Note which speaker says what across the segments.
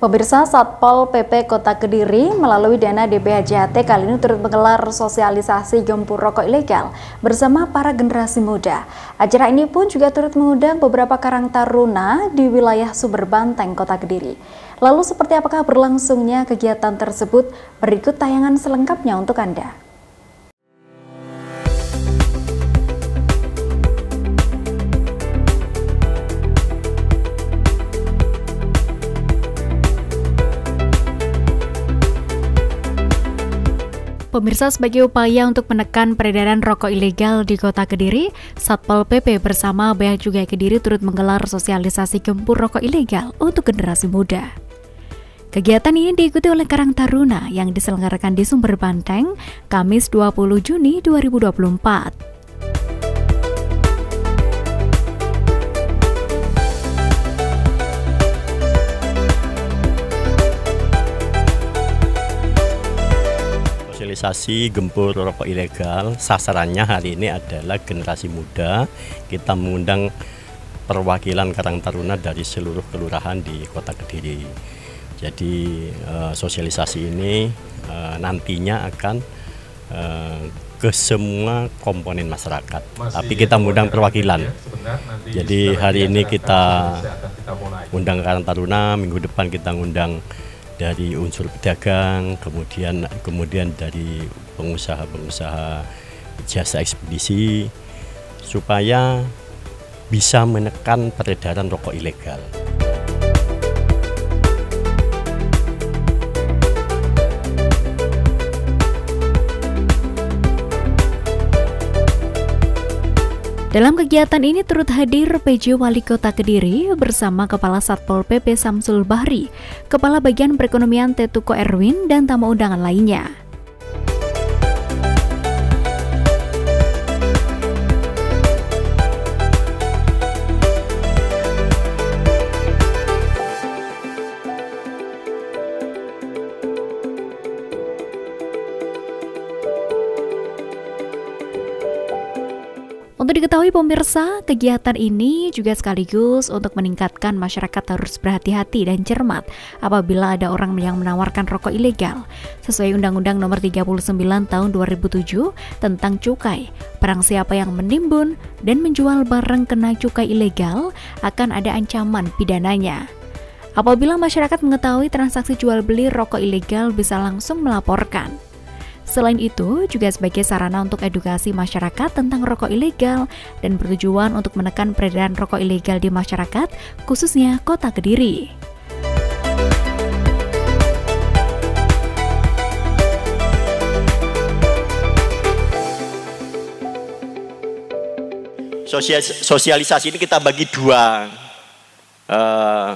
Speaker 1: Pemirsa Satpol PP Kota Kediri melalui dana DPHJT kali ini turut menggelar sosialisasi gempur rokok ilegal bersama para generasi muda. Acara ini pun juga turut mengundang beberapa karang taruna di wilayah Sumber Banteng, Kota Kediri. Lalu seperti apakah berlangsungnya kegiatan tersebut? Berikut tayangan selengkapnya untuk Anda. Pemirsa sebagai upaya untuk menekan peredaran rokok ilegal di kota Kediri, Satpol PP bersama Bea Cukai Kediri turut menggelar sosialisasi gempur rokok ilegal untuk generasi muda. Kegiatan ini diikuti oleh Karang Taruna yang diselenggarakan di Sumber Banteng, Kamis 20 Juni 2024.
Speaker 2: Sosialisasi gempur rokok ilegal sasarannya hari ini adalah generasi muda. Kita mengundang perwakilan Karang Taruna dari seluruh kelurahan di kota Kediri. Jadi uh, sosialisasi ini uh, nantinya akan uh, ke semua komponen masyarakat. Masih tapi kita mengundang perwakilan. ya, jadi hari ini kita undang Karang Taruna minggu depan kita undang dari unsur pedagang, kemudian kemudian dari pengusaha-pengusaha jasa ekspedisi supaya bisa menekan peredaran rokok ilegal.
Speaker 1: Dalam kegiatan ini turut hadir PJ Wali Kota Kediri bersama Kepala Satpol PP Samsul Bahri, Kepala Bagian Perekonomian Tetuko Erwin, dan tamu undangan lainnya. Untuk diketahui pemirsa, kegiatan ini juga sekaligus untuk meningkatkan masyarakat harus berhati-hati dan cermat apabila ada orang yang menawarkan rokok ilegal sesuai Undang-Undang Nomor 39 Tahun 2007 tentang cukai. Perang siapa yang menimbun dan menjual barang kena cukai ilegal akan ada ancaman pidananya. Apabila masyarakat mengetahui transaksi jual beli rokok ilegal bisa langsung melaporkan. Selain itu, juga sebagai sarana untuk edukasi masyarakat tentang rokok ilegal dan bertujuan untuk menekan peredaran rokok ilegal di masyarakat, khususnya kota Kediri.
Speaker 2: Sosialisasi ini kita bagi dua uh,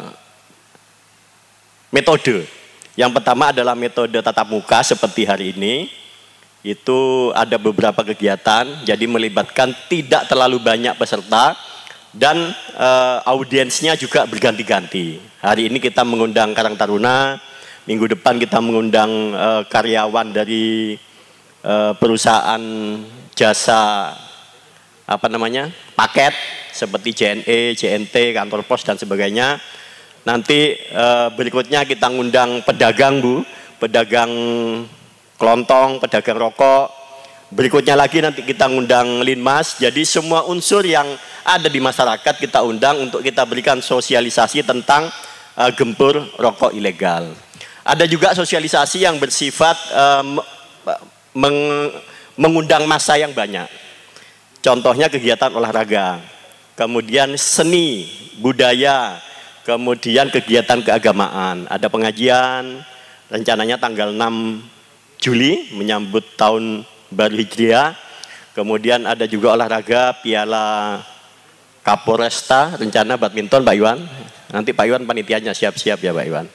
Speaker 2: metode. Yang pertama adalah metode tatap muka seperti hari ini, itu ada beberapa kegiatan, jadi melibatkan tidak terlalu banyak peserta dan uh, audiensnya juga berganti-ganti. Hari ini kita mengundang Karang Taruna, minggu depan kita mengundang uh, karyawan dari uh, perusahaan jasa apa namanya paket seperti JNE, JNT, kantor pos dan sebagainya. Nanti uh, berikutnya kita ngundang pedagang bu, pedagang kelontong, pedagang rokok. Berikutnya lagi nanti kita undang Linmas. Jadi semua unsur yang ada di masyarakat kita undang untuk kita berikan sosialisasi tentang uh, gempur rokok ilegal. Ada juga sosialisasi yang bersifat uh, meng mengundang massa yang banyak. Contohnya kegiatan olahraga, kemudian seni, budaya, kemudian kegiatan keagamaan. Ada pengajian, rencananya tanggal 6 Juli menyambut tahun baru Hijriah. Kemudian ada juga olahraga Piala Kapolresta, rencana badminton Pak Iwan. Nanti Pak Iwan panitianya siap-siap ya Pak Iwan.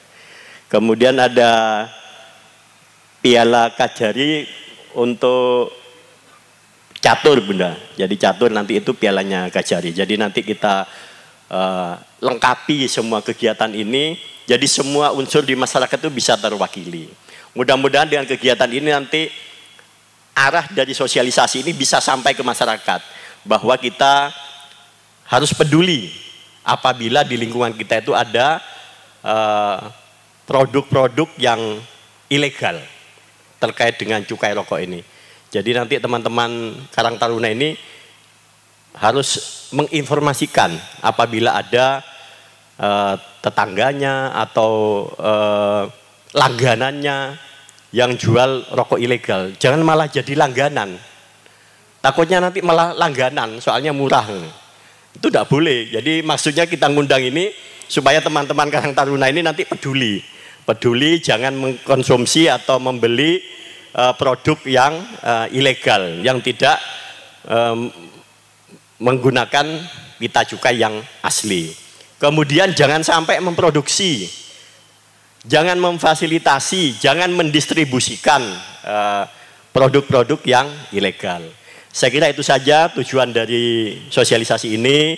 Speaker 2: Kemudian ada Piala Kajari untuk catur Bunda. Jadi catur nanti itu pialanya Kajari. Jadi nanti kita uh, lengkapi semua kegiatan ini. Jadi semua unsur di masyarakat itu bisa terwakili. Mudah-mudahan dengan kegiatan ini nanti arah dari sosialisasi ini bisa sampai ke masyarakat bahwa kita harus peduli apabila di lingkungan kita itu ada uh, produk-produk yang ilegal terkait dengan cukai rokok ini. Jadi nanti teman-teman Karang Taruna ini harus menginformasikan apabila ada uh, tetangganya atau uh, langganannya yang jual rokok ilegal. Jangan malah jadi langganan. Takutnya nanti malah langganan, soalnya murah. Itu tidak boleh. Jadi maksudnya kita ngundang ini supaya teman-teman Karang Taruna ini nanti peduli. Peduli jangan mengkonsumsi atau membeli uh, produk yang uh, ilegal, yang tidak um, menggunakan pita cukai yang asli. Kemudian jangan sampai memproduksi, jangan memfasilitasi, jangan mendistribusikan produk produk-produk yang ilegal. Saya kira itu saja tujuan dari sosialisasi ini